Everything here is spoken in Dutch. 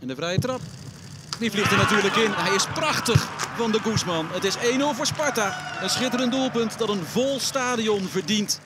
In de vrije trap. Die vliegt er natuurlijk in. Hij is prachtig van de Guzman. Het is 1-0 voor Sparta. Een schitterend doelpunt dat een vol stadion verdient.